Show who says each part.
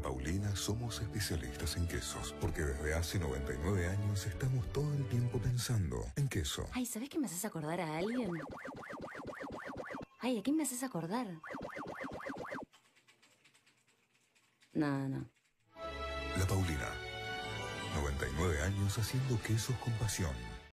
Speaker 1: Paulina somos especialistas en quesos, porque desde hace 99 años estamos todo el tiempo pensando en queso.
Speaker 2: Ay, ¿sabes qué me haces acordar a alguien? Ay, ¿a quién me haces acordar? No, no.
Speaker 1: La Paulina. 99 años haciendo quesos con pasión.